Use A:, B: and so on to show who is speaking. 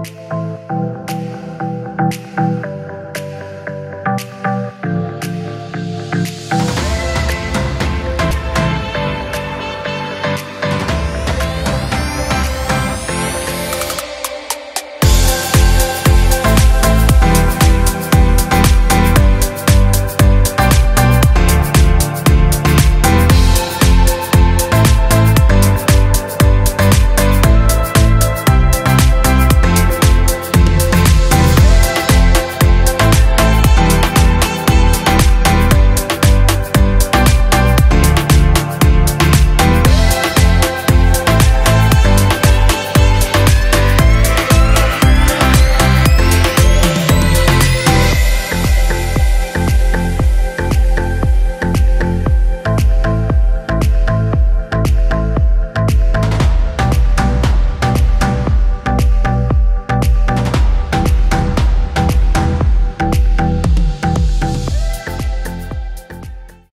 A: Bye.